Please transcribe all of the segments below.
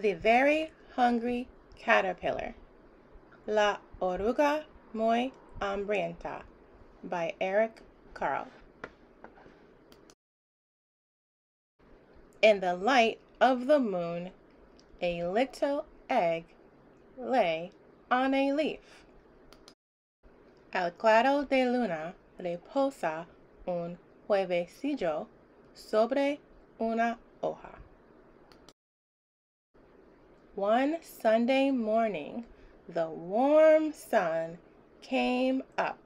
The Very Hungry Caterpillar. La Oruga Muy Hambrienta by Eric Carle. In the light of the moon, a little egg lay on a leaf. Al claro de luna reposa un huevecillo sobre una hoja. One Sunday morning, the warm sun came up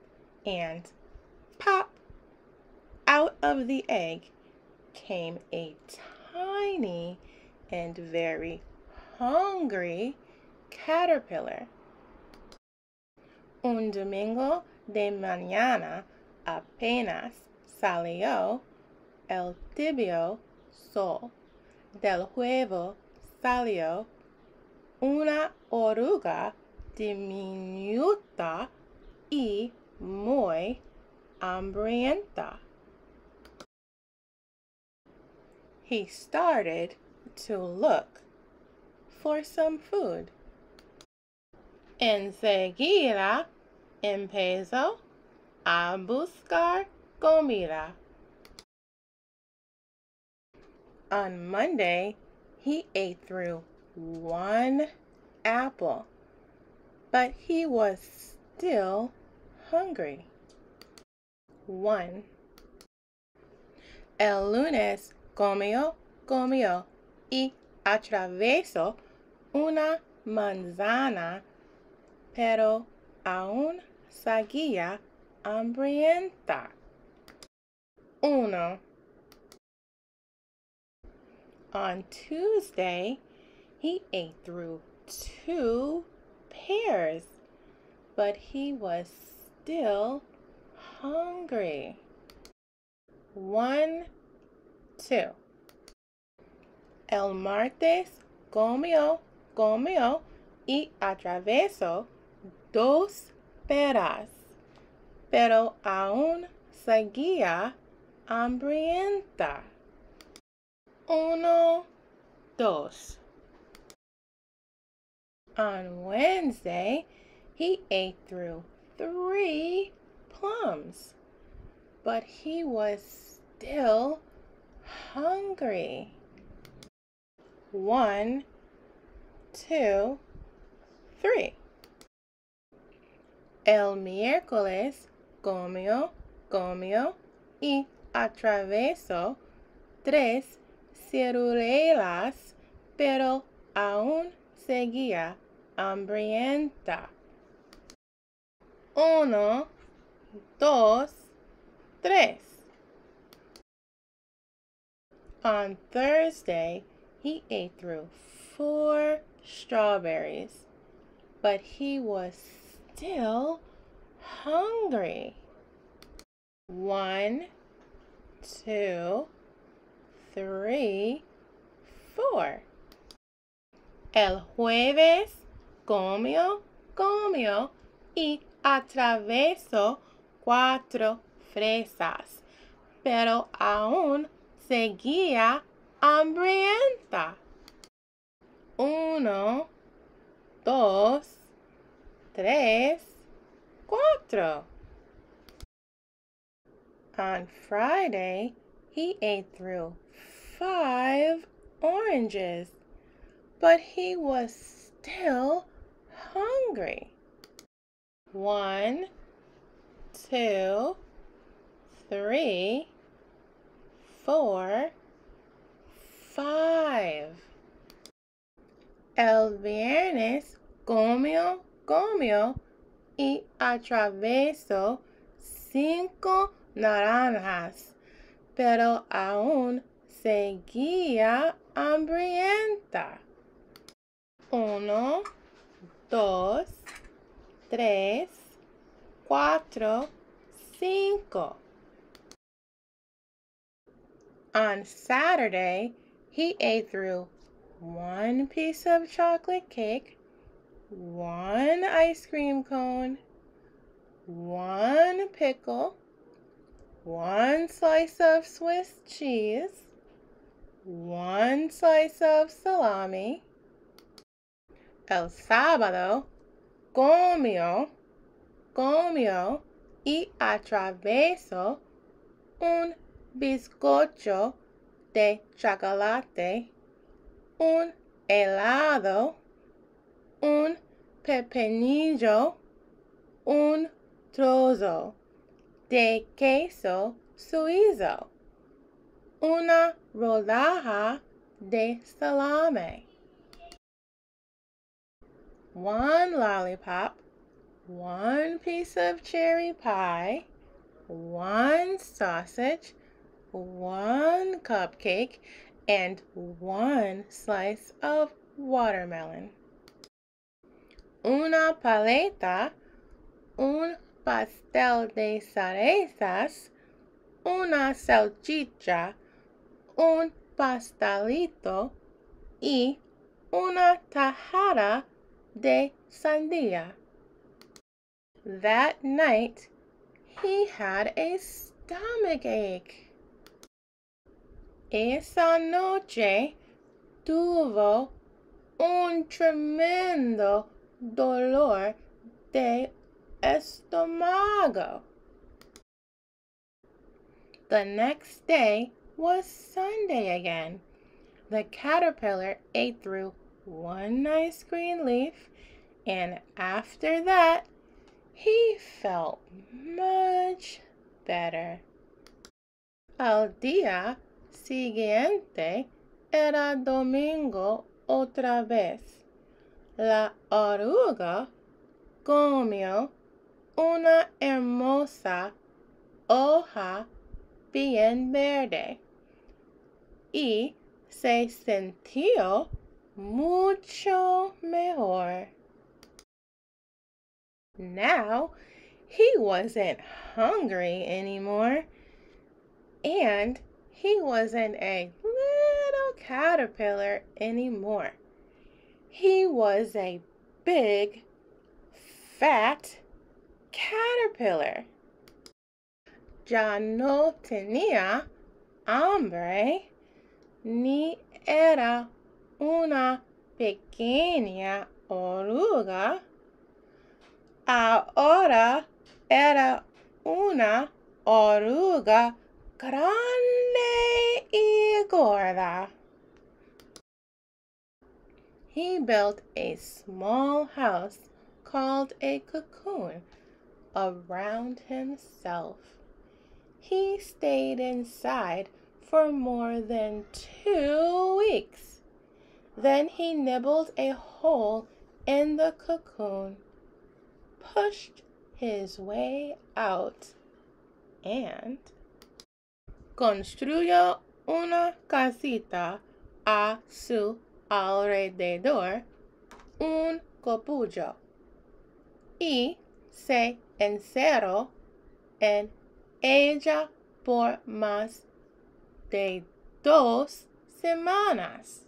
and pop! Out of the egg came a tiny and very hungry caterpillar. Un domingo de mañana apenas salió el tibio sol. Del huevo salió una oruga diminuta y muy hambrienta. He started to look for some food. Enseguida empezó a buscar comida. On Monday, he ate through one apple, but he was still hungry. 1. El lunes comió, comió y atravesó una manzana, pero aún seguía hambrienta. 1. On Tuesday, he ate through two pears, but he was still hungry. One, two. El martes comió, comió y atravesó dos peras, pero aún seguía hambrienta. Uno, dos. On Wednesday, he ate through three plums, but he was still hungry. One, two, three. El miércoles comió, comió y atravesó tres ciruelas, pero aún seguía hambrienta. Uno, dos, tres. On Thursday, he ate through four strawberries, but he was still hungry. One, two, three, four. El jueves comió, comió y atravesó cuatro fresas, pero aún seguía hambrienta. Uno, dos, tres, cuatro. On Friday, he ate through five oranges but he was still hungry. One, two, three, four, five. El viernes comió, comió y atravesó cinco naranjas, pero aún seguía hambrienta. Uno, dos, tres, cuatro, cinco. On Saturday, he ate through one piece of chocolate cake, one ice cream cone, one pickle, one slice of Swiss cheese, one slice of salami, El sábado comió, comió y atravesó un bizcocho de chocolate, un helado, un pepinillo, un trozo de queso suizo, una rodaja de salame, one lollipop, one piece of cherry pie, one sausage, one cupcake, and one slice of watermelon. Una paleta, un pastel de cerezas, una salchicha, un pastelito y una tajada de sandía. That night, he had a stomach ache. Esa noche tuvo un tremendo dolor de estómago. The next day was Sunday again. The caterpillar ate through one nice green leaf, and after that, he felt much better. Al día siguiente era domingo otra vez. La oruga comió una hermosa hoja bien verde y se sintió mucho mejor. Now he wasn't hungry anymore and he wasn't a little caterpillar anymore. He was a big, fat caterpillar. Ya no tenía hambre ni era una pequeña oruga. Ahora era una oruga grande y gorda. He built a small house called a cocoon around himself. He stayed inside for more than two weeks. Then he nibbled a hole in the cocoon, pushed his way out, and construyó una casita a su alrededor, un capullo, y se encerró en ella por más de dos semanas.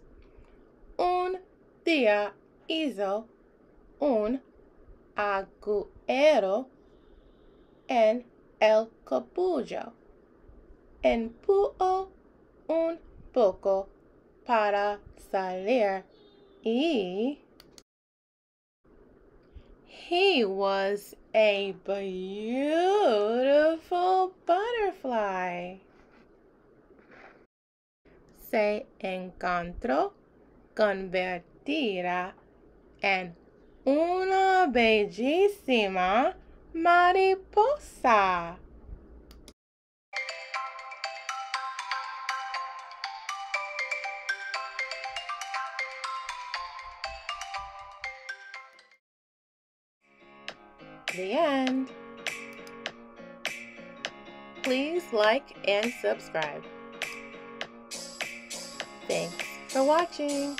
Un día hizo un agujero en el capullo. Empujó un poco para salir y he was a beautiful butterfly. Se encontró convertida en una bellísima mariposa. The end. Please like and subscribe. Thanks for watching.